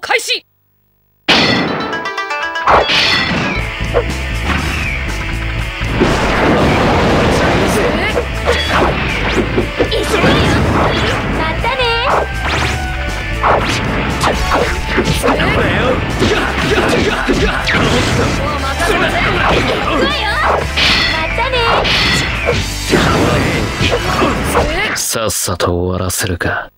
開始。さっさと終わらせるか。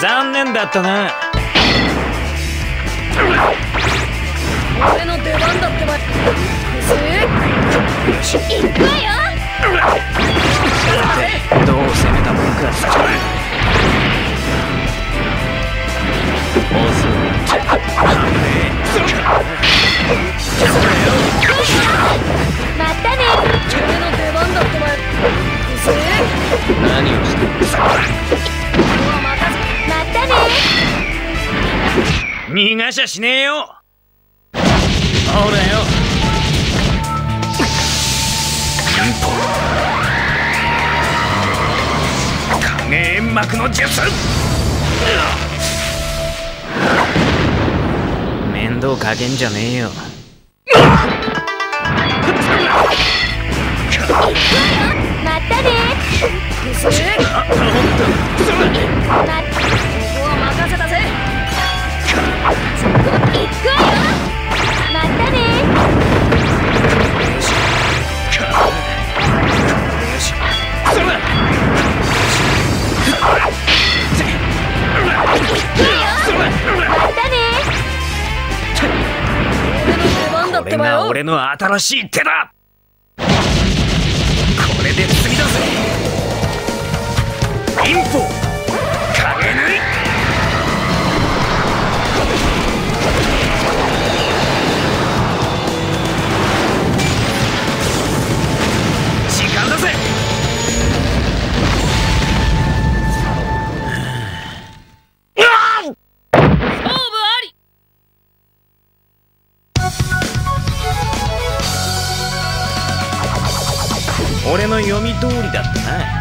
残念だったな。俺の出番だってば。行くわよどう攻めたもんかまたね。俺の出番だってば。何をしてる逃がしゃしねえよ。ほらよ。影煙幕の術。面倒かけんじゃねえよ。これが俺の新しい手だ！俺の読み通りだったな。